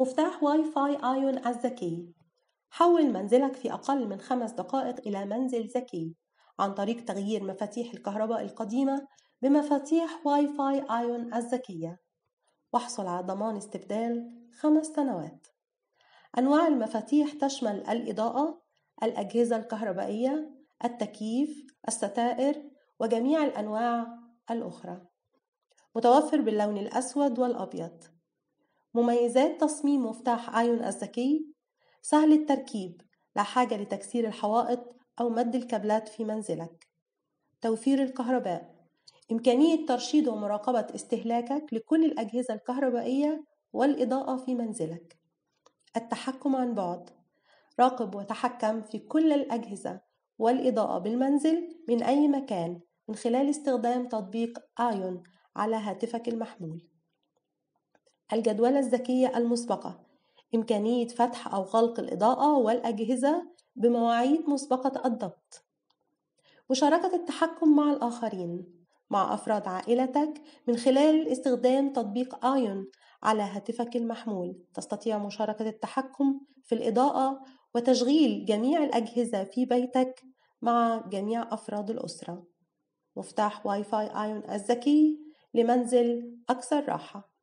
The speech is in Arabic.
مفتاح واي فاي آيون الذكي حول منزلك في أقل من خمس دقائق إلى منزل ذكي عن طريق تغيير مفاتيح الكهرباء القديمة بمفاتيح واي فاي آيون الذكية واحصل على ضمان استبدال خمس سنوات أنواع المفاتيح تشمل الإضاءة، الأجهزة الكهربائية، التكييف، الستائر، وجميع الأنواع الأخرى. متوفر باللون الأسود والأبيض. مميزات تصميم مفتاح آيون الذكي سهل التركيب لا حاجة لتكسير الحوائط أو مد الكابلات في منزلك. توفير الكهرباء إمكانية ترشيد ومراقبة استهلاكك لكل الأجهزة الكهربائية والإضاءة في منزلك. التحكم عن بعد راقب وتحكم في كل الأجهزة والإضاءة بالمنزل من أي مكان من خلال استخدام تطبيق آيون على هاتفك المحمول. الجدولة الذكية المسبقة إمكانية فتح أو غلق الإضاءة والأجهزة بمواعيد مسبقة الضبط. مشاركة التحكم مع الآخرين مع أفراد عائلتك من خلال استخدام تطبيق آيون على هاتفك المحمول. تستطيع مشاركة التحكم في الإضاءة وتشغيل جميع الأجهزة في بيتك مع جميع أفراد الأسرة. مفتاح واي فاي آيون الذكي لمنزل أكثر راحة